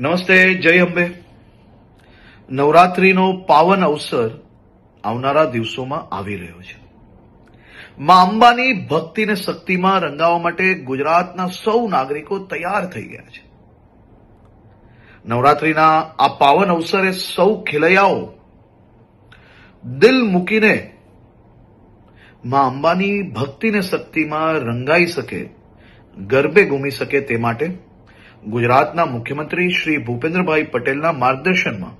નમસ્તે, જય અંબે. નવરાત્રીનો પાવન અવસર આવનારા દિવસોમાં આવી રહ્યો છે. માં અંબાની ભક્તિને શક્તિમાં રંગાવવા માટે ગુજરાતના સૌ નાગરિકો તૈયાર થઈ ગયા છે. નવરાત્રીના આ પાવન અવસરે સૌ ખેલૈયાઓ દિલ મૂકીને માં અંબાની ભક્તિને શક્તિમાં રંગાઈ શકે, ગરબે ઘૂમી શકે તે માટે ગુજરાતના મુખ્યમંત્રી શ્રી ભૂપેન્દ્રભાઈ પટેલના માર્ગદર્શનમાં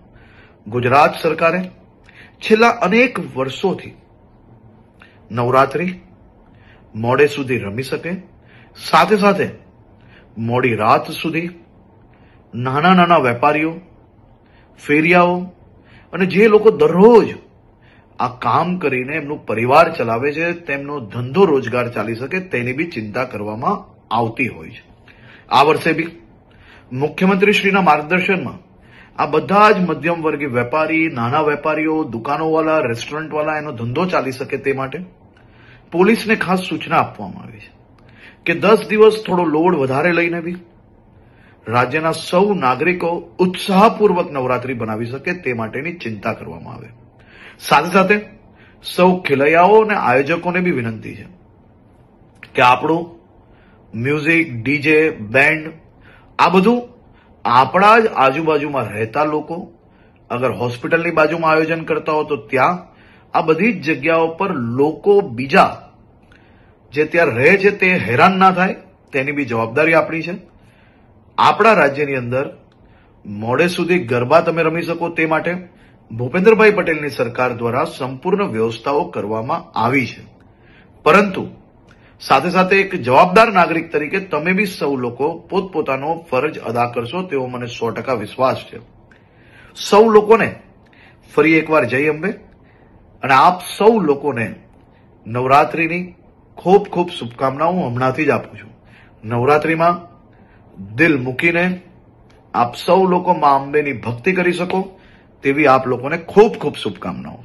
ગુજરાત સરકારે છેલ્લા અનેક વર્ષોથી નવરાત્રી મોડે સુધી રમી શકે, સાથે સાથે મોડી રાત સુધી નાના નાના વેપારીઓ, ફેરિયાઓ અને જે લોકો દરરોજ આ કામ કરીને એમનું પરિવાર ચલાવે છે, તેમનો ધંધો રોજગાર ચાલી શકે તેની બી ચિંતા કરવામાં આવતી હોય છે. આ વર્ષે બી મુખ્યમંત્રીશ્રીના માર્ગદર્શનમાં આ બધા જ મધ્યમ વર્ગીય વેપારી, નાના વેપારીઓ દુકાનોવાળા રેસ્ટોરન્ટવાળા એનો ધંધો ચાલી શકે તે માટે પોલીસને ખાસ સૂચના આપવામાં આવી છે કે દસ દિવસ થોડો લોડ વધારે લઈને બી રાજ્યના સૌ નાગરિકો ઉત્સાહપૂર્વક નવરાત્રી બનાવી શકે તે માટેની ચિંતા કરવામાં આવે. સાથે સાથે સૌ ખેલૈયાઓ અને આયોજકોને બી વિનંતી છે કે આપણું મ્યુઝિક, ડીજે, બેન્ડ આ બધું આપણા જ આજુબાજુમાં રહેતા લોકો અગર હોસ્પિટલની બાજુમાં આયોજન કરતા હો તો ત્યાં આ બધી જ જગ્યાઓ પર લોકો બીજા જે ત્યાં રહે છે તે હેરાન ના થાય, તેની બી જવાબદારી આપણી છે. આપણા રાજ્યની અંદર મોડે સુધી ગરબા તમે રમી શકો તે માટે ભૂપેન્દ્રભાઈ પટેલની સરકાર દ્વારા સંપૂર્ણ વ્યવસ્થાઓ કરવામાં આવી છે. પરંતુ સાથે સાથે એક જવાબદાર નાગરિક તરીકે તમે બી સૌ લોકો પોતપોતાનો ફરજ અદા કરશો તેવો મને સો ટકા વિશ્વાસ છે. સૌ લોકોને ફરી એકવાર જય અંબે અને આપ સૌ લોકોને નવરાત્રીની ખૂબ ખૂબ શુભકામનાઓ હમણાંથી જ આપું છું. નવરાત્રીમાં દિલ મૂકીને આપ સૌ લોકો મા અંબેની ભક્તિ કરી શકો તેવી આપ લોકોને ખૂબ ખૂબ શુભકામનાઓ.